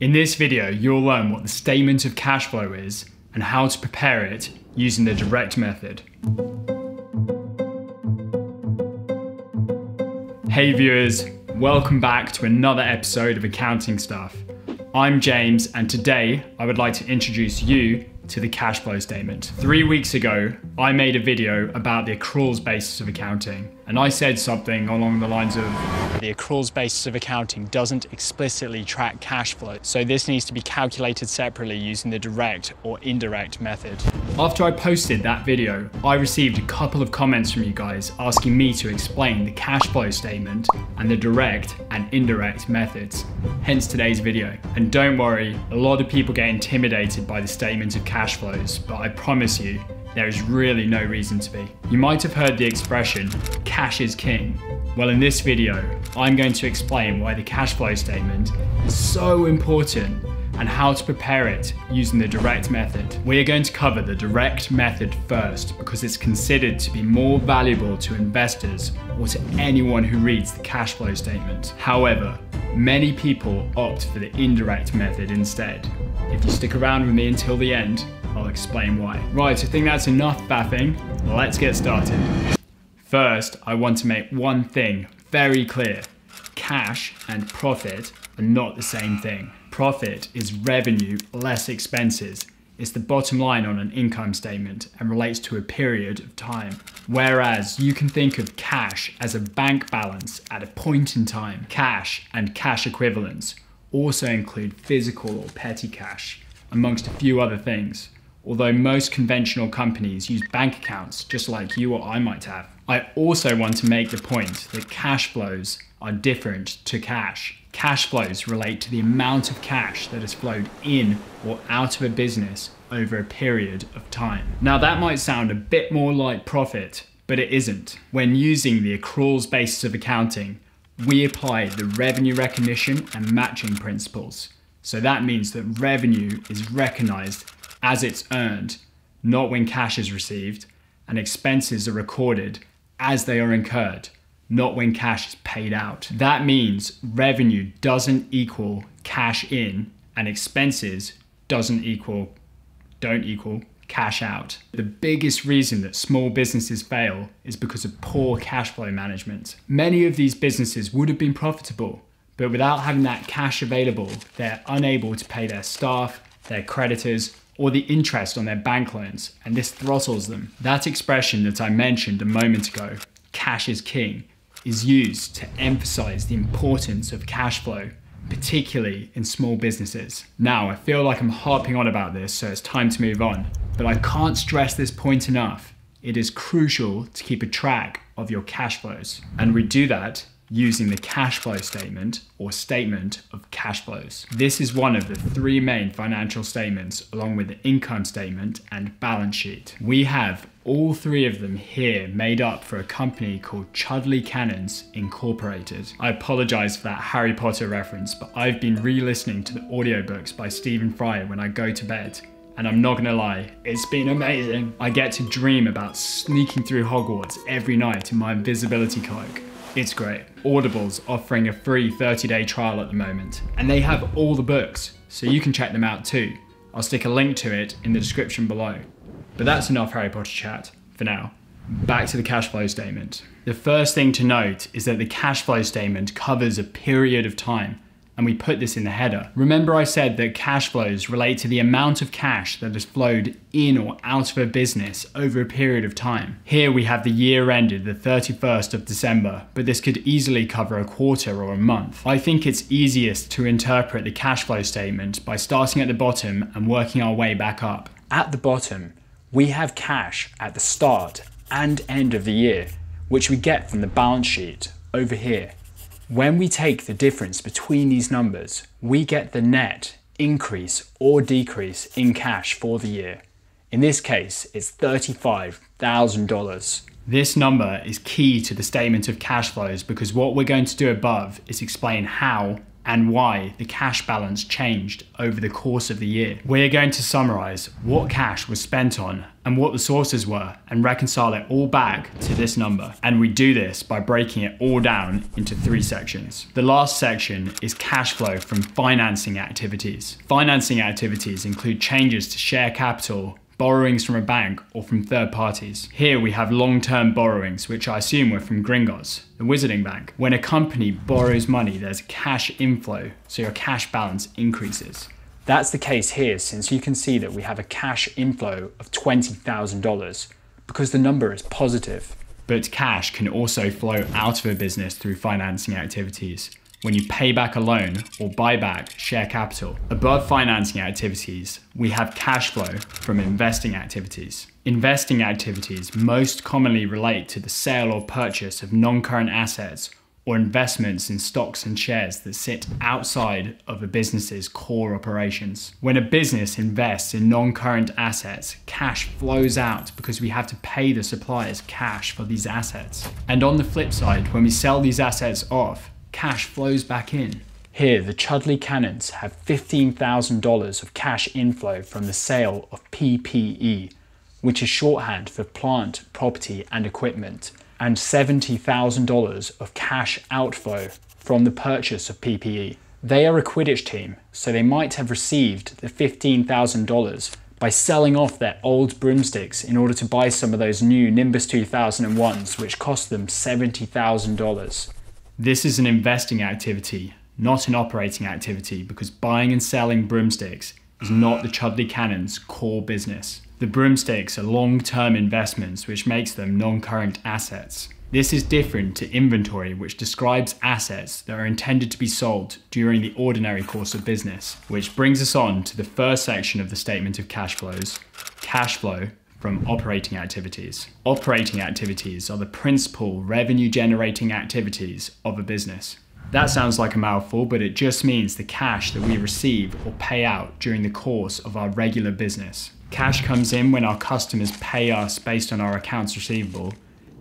In this video, you'll learn what the statement of cash flow is and how to prepare it using the direct method. Hey viewers, welcome back to another episode of Accounting Stuff. I'm James and today I would like to introduce you to the cash flow statement. Three weeks ago, I made a video about the accruals basis of accounting, and I said something along the lines of the accruals basis of accounting doesn't explicitly track cash flow, so this needs to be calculated separately using the direct or indirect method. After I posted that video, I received a couple of comments from you guys asking me to explain the cash flow statement and the direct and indirect methods, hence today's video. And don't worry, a lot of people get intimidated by the statement of cash flows, but I promise you, there is really no reason to be. You might have heard the expression, cash is king. Well, in this video, I'm going to explain why the cash flow statement is so important and how to prepare it using the direct method. We are going to cover the direct method first because it's considered to be more valuable to investors or to anyone who reads the cash flow statement. However, many people opt for the indirect method instead. If you stick around with me until the end, I'll explain why. Right, I think that's enough bathing. Let's get started. First, I want to make one thing very clear. Cash and profit are not the same thing. Profit is revenue less expenses. It's the bottom line on an income statement and relates to a period of time. Whereas you can think of cash as a bank balance at a point in time. Cash and cash equivalents also include physical or petty cash, amongst a few other things although most conventional companies use bank accounts just like you or I might have. I also want to make the point that cash flows are different to cash. Cash flows relate to the amount of cash that has flowed in or out of a business over a period of time. Now that might sound a bit more like profit, but it isn't. When using the accruals basis of accounting, we apply the revenue recognition and matching principles. So that means that revenue is recognized as it's earned, not when cash is received, and expenses are recorded as they are incurred, not when cash is paid out. That means revenue doesn't equal cash in and expenses doesn't equal, don't equal cash out. The biggest reason that small businesses fail is because of poor cash flow management. Many of these businesses would have been profitable, but without having that cash available, they're unable to pay their staff, their creditors, or the interest on their bank loans, and this throttles them. That expression that I mentioned a moment ago, cash is king, is used to emphasize the importance of cash flow, particularly in small businesses. Now, I feel like I'm harping on about this, so it's time to move on, but I can't stress this point enough. It is crucial to keep a track of your cash flows, and we do that using the cash flow statement or statement of cash flows. This is one of the three main financial statements along with the income statement and balance sheet. We have all three of them here made up for a company called Chudley Cannons Incorporated. I apologize for that Harry Potter reference, but I've been re-listening to the audiobooks by Stephen Fry when I go to bed and I'm not gonna lie, it's been amazing. I get to dream about sneaking through Hogwarts every night in my invisibility cloak. It's great. Audible's offering a free 30 day trial at the moment, and they have all the books, so you can check them out too. I'll stick a link to it in the description below. But that's enough Harry Potter chat for now. Back to the cash flow statement. The first thing to note is that the cash flow statement covers a period of time and we put this in the header. Remember I said that cash flows relate to the amount of cash that has flowed in or out of a business over a period of time. Here we have the year ended the 31st of December, but this could easily cover a quarter or a month. I think it's easiest to interpret the cash flow statement by starting at the bottom and working our way back up. At the bottom, we have cash at the start and end of the year, which we get from the balance sheet over here. When we take the difference between these numbers, we get the net increase or decrease in cash for the year. In this case, it's $35,000. This number is key to the statement of cash flows because what we're going to do above is explain how and why the cash balance changed over the course of the year. We're going to summarize what cash was spent on and what the sources were and reconcile it all back to this number. And we do this by breaking it all down into three sections. The last section is cash flow from financing activities. Financing activities include changes to share capital, borrowings from a bank or from third parties. Here we have long-term borrowings, which I assume were from Gringotts, the Wizarding Bank. When a company borrows money, there's cash inflow, so your cash balance increases. That's the case here since you can see that we have a cash inflow of $20,000 because the number is positive. But cash can also flow out of a business through financing activities when you pay back a loan or buy back share capital. Above financing activities, we have cash flow from investing activities. Investing activities most commonly relate to the sale or purchase of non-current assets or investments in stocks and shares that sit outside of a business's core operations. When a business invests in non current assets, cash flows out because we have to pay the suppliers cash for these assets. And on the flip side, when we sell these assets off, cash flows back in. Here, the Chudley Cannons have $15,000 of cash inflow from the sale of PPE, which is shorthand for plant, property, and equipment, and $70,000 of cash outflow from the purchase of PPE. They are a Quidditch team, so they might have received the $15,000 by selling off their old broomsticks in order to buy some of those new Nimbus 2001s, which cost them $70,000. This is an investing activity, not an operating activity, because buying and selling broomsticks is not the Chudley Cannon's core business. The broomsticks are long-term investments which makes them non-current assets. This is different to inventory which describes assets that are intended to be sold during the ordinary course of business, which brings us on to the first section of the statement of cash flows, cash flow from operating activities. Operating activities are the principal revenue generating activities of a business. That sounds like a mouthful, but it just means the cash that we receive or pay out during the course of our regular business. Cash comes in when our customers pay us based on our accounts receivable,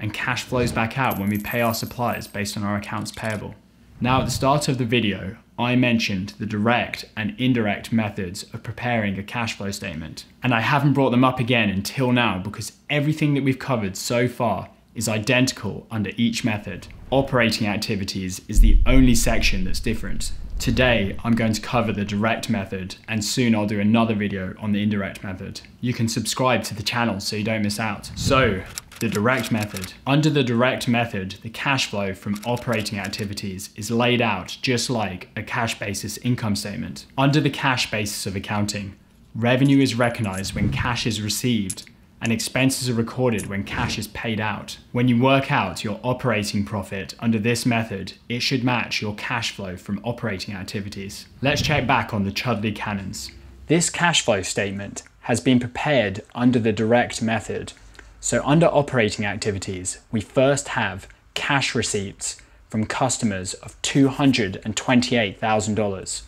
and cash flows back out when we pay our suppliers based on our accounts payable. Now, at the start of the video, I mentioned the direct and indirect methods of preparing a cash flow statement. And I haven't brought them up again until now because everything that we've covered so far is identical under each method. Operating activities is the only section that's different. Today, I'm going to cover the direct method and soon I'll do another video on the indirect method. You can subscribe to the channel so you don't miss out. So, the direct method. Under the direct method, the cash flow from operating activities is laid out just like a cash basis income statement. Under the cash basis of accounting, revenue is recognized when cash is received and expenses are recorded when cash is paid out. When you work out your operating profit under this method, it should match your cash flow from operating activities. Let's check back on the Chudley Cannons. This cash flow statement has been prepared under the direct method so under operating activities, we first have cash receipts from customers of $228,000.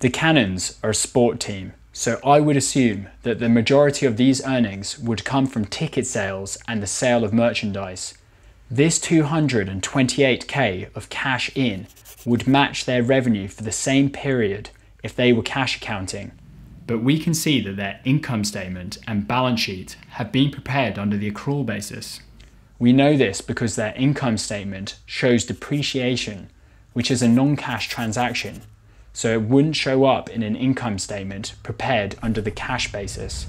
The Cannons are a sport team, so I would assume that the majority of these earnings would come from ticket sales and the sale of merchandise. This 228k of cash in would match their revenue for the same period if they were cash accounting but we can see that their income statement and balance sheet have been prepared under the accrual basis. We know this because their income statement shows depreciation, which is a non-cash transaction, so it wouldn't show up in an income statement prepared under the cash basis.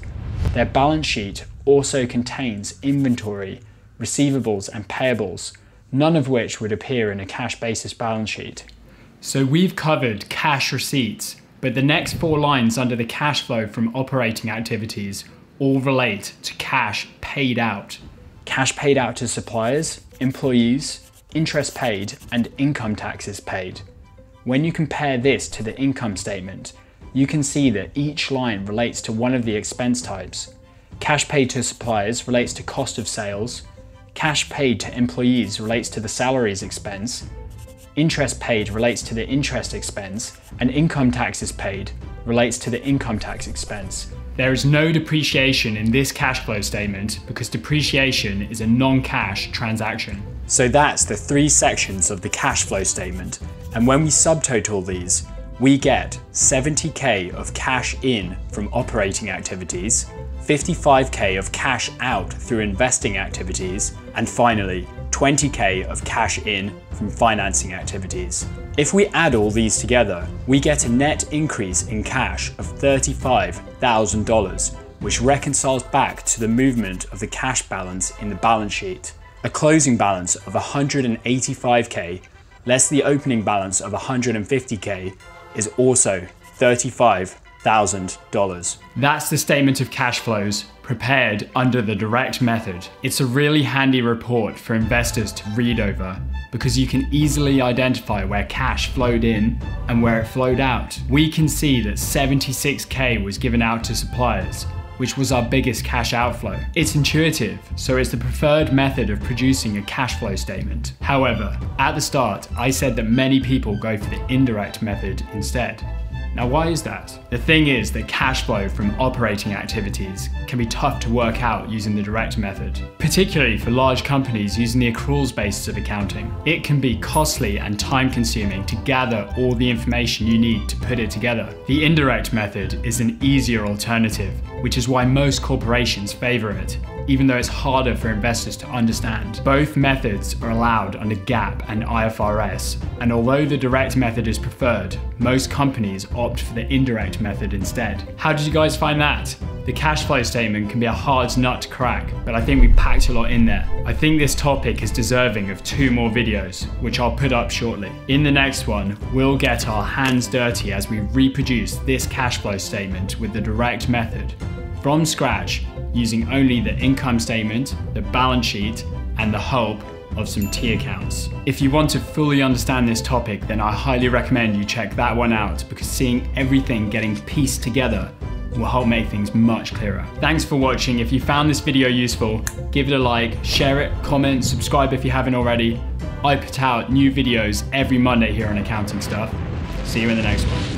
Their balance sheet also contains inventory, receivables and payables, none of which would appear in a cash basis balance sheet. So we've covered cash receipts, but the next four lines under the cash flow from operating activities all relate to cash paid out. Cash paid out to suppliers, employees, interest paid, and income taxes paid. When you compare this to the income statement, you can see that each line relates to one of the expense types. Cash paid to suppliers relates to cost of sales, cash paid to employees relates to the salaries expense, interest paid relates to the interest expense, and income taxes paid relates to the income tax expense. There is no depreciation in this cash flow statement because depreciation is a non-cash transaction. So that's the three sections of the cash flow statement. And when we subtotal these, we get 70k of cash in from operating activities, 55k of cash out through investing activities, and finally 20k of cash in from financing activities. If we add all these together, we get a net increase in cash of $35,000, which reconciles back to the movement of the cash balance in the balance sheet. A closing balance of 185k less the opening balance of 150k is also 35 $1,000. That's the statement of cash flows prepared under the direct method. It's a really handy report for investors to read over because you can easily identify where cash flowed in and where it flowed out. We can see that 76k was given out to suppliers, which was our biggest cash outflow. It's intuitive, so it's the preferred method of producing a cash flow statement. However, at the start, I said that many people go for the indirect method instead. Now, why is that? The thing is that cash flow from operating activities can be tough to work out using the direct method, particularly for large companies using the accruals basis of accounting. It can be costly and time consuming to gather all the information you need to put it together. The indirect method is an easier alternative, which is why most corporations favour it even though it's harder for investors to understand. Both methods are allowed under GAAP and IFRS, and although the direct method is preferred, most companies opt for the indirect method instead. How did you guys find that? The cash flow statement can be a hard nut to crack, but I think we packed a lot in there. I think this topic is deserving of two more videos, which I'll put up shortly. In the next one, we'll get our hands dirty as we reproduce this cash flow statement with the direct method from scratch using only the income statement, the balance sheet, and the help of some T accounts. If you want to fully understand this topic, then I highly recommend you check that one out because seeing everything getting pieced together will help make things much clearer. Thanks for watching. If you found this video useful, give it a like, share it, comment, subscribe if you haven't already. I put out new videos every Monday here on Accounting Stuff. See you in the next one.